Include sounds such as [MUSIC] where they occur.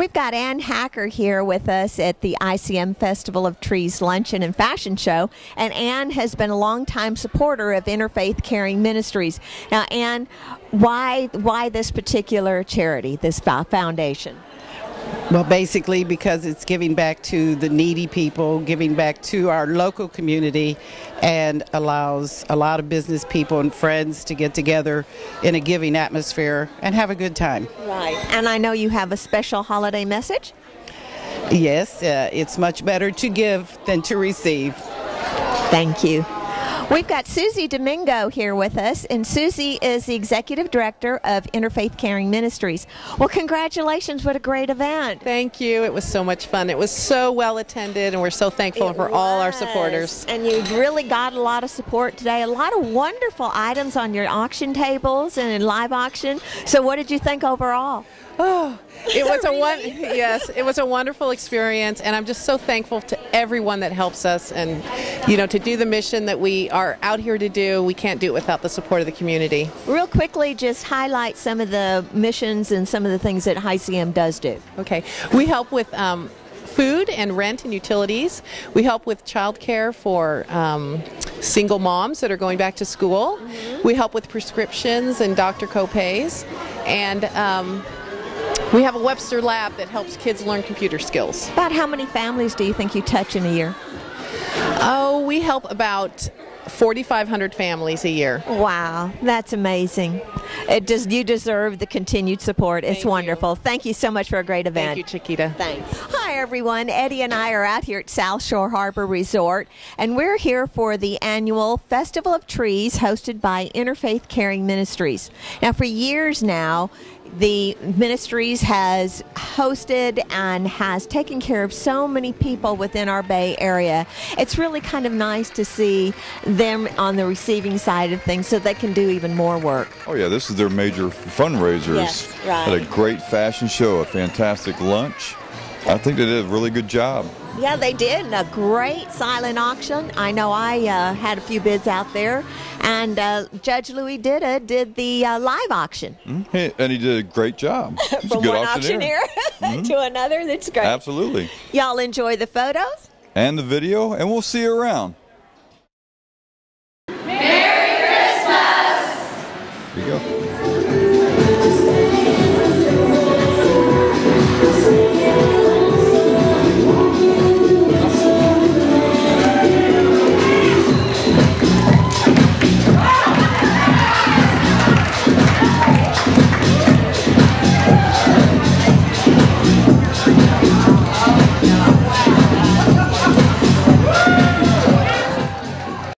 We've got Ann Hacker here with us at the ICM Festival of Trees Luncheon and Fashion Show. And Ann has been a longtime supporter of Interfaith Caring Ministries. Now, Ann, why, why this particular charity, this foundation? Well, basically, because it's giving back to the needy people, giving back to our local community, and allows a lot of business people and friends to get together in a giving atmosphere and have a good time. Right. And I know you have a special holiday message? Yes, uh, it's much better to give than to receive. Thank you. We've got Susie Domingo here with us, and Susie is the executive director of Interfaith Caring Ministries. Well, congratulations! What a great event! Thank you. It was so much fun. It was so well attended, and we're so thankful It for all our supporters. And you really got a lot of support today. A lot of wonderful items on your auction tables and in live auction. So, what did you think overall? Oh, it was [LAUGHS] a one. [LAUGHS] Yes, it was a wonderful experience, and I'm just so thankful to everyone that helps us, and you know, to do the mission that we are out here to do. We can't do it without the support of the community. Real quickly, just highlight some of the missions and some of the things that HICM does do. Okay, we help with. Um, Food and rent and utilities. We help with childcare for um, single moms that are going back to school. We help with prescriptions and doctor copays. And um, we have a Webster lab that helps kids learn computer skills. About how many families do you think you touch in a year? Oh, we help about 4,500 families a year. Wow, that's amazing. It does, you deserve the continued support. It's Thank you. wonderful. Thank you so much for a great event. Thank you, Chiquita. Thanks. Hi, everyone. Eddie and I are out here at South Shore Harbor Resort, and we're here for the annual Festival of Trees hosted by Interfaith Caring Ministries. Now, for years now, the ministries has hosted and has taken care of so many people within our Bay Area. It's really kind of nice to see them on the receiving side of things so they can do even more work. Oh yeah, this is their major fundraisers. Yes, right. Had a great fashion show, a fantastic lunch. I think they did a really good job. Yeah, they did. and A great silent auction. I know I uh, had a few bids out there. And uh, Judge Louie Ditta did the uh, live auction. Hey, And he did a great job. [LAUGHS] He's a From good one auctioneer. auctioneer [LAUGHS] to another. That's great. Absolutely. Y'all enjoy the photos? And the video, and we'll see you around. Merry Christmas! Here you go.